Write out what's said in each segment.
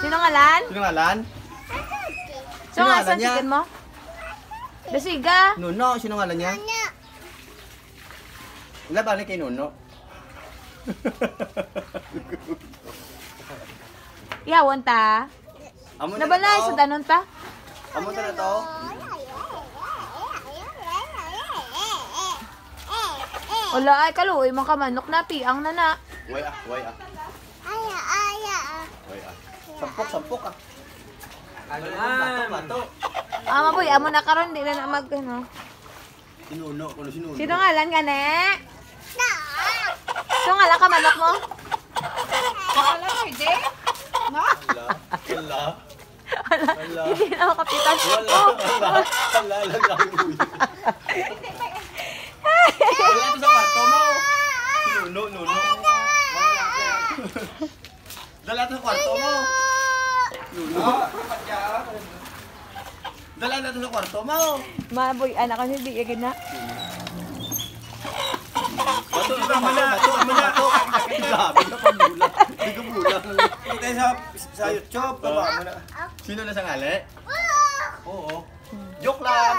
Sino ngalan? Sino ngalan? Sino Sino nga ngalan saan niya? chicken mo? Dasiga. Nuno, sino ngalan niya? Wala ba ni kay Nuno? Iyawan ta. Amo na Nabalay sa danon ta. Amo na na to. Wala ay kaluoy man ka manok na piang na na. Way ah, way ah. Way ah. Sampok, sampok ah. Bato, bato. Ah, maboy, amo na karon di na na mag ano. Si Nuno, kuno si Nuno. Sino ngalan nga ne? Sino ngalan ka manok mo? Wala, wala. Wala. Hindi na ako kapitan. Wala, wala. Wala lang lang yun. Wala ito sa kwarto mo. Nuno, Nuno. Dala ito sa kwarto mo. Dala na ito sa kwarto mo. Maboy, anak ko hindi yagin na. Bato, bato, bato, bato, bato. Grabe na. Hindi ko bulang. Kita sa sa YouTube, baba mo na. Sino na sa ngali? Oo. Joke lang.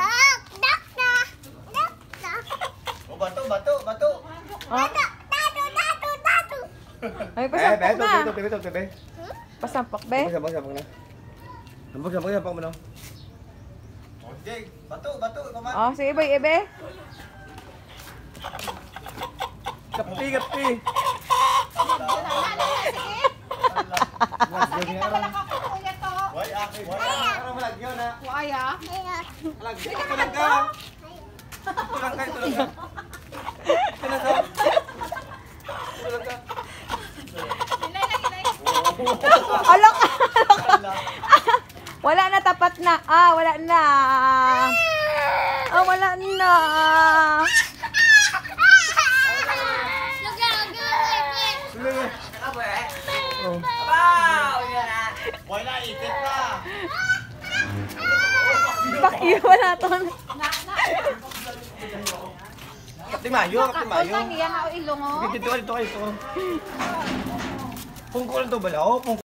O, bato, bato, bato. Oh, ay Eh, pasampok beto, na. beto, beto, beto. Pasampok be. Sabang, sabang na. Sabang, sabang, sabang mo na. Okay, bato, bato, paman. Oh, sige boy, ebe. Kapi, kapi. Lagyan niya ron. Why, ah, why, ah. Ano malagyan na? Waya. Lagyan. Ito lang ka. Ito lang ka, ito lang ka. Ito lang ka. Ito lang ka. Alok! wala na tapat na. Ah, wala na. Ah, wala na. Wala, ikit na. Pakiyo, wala to. Kapti mayo, kapti mayo. Kung niya na o ilong o. Dito, dito, dito. Pungko lang to bala. Pungko.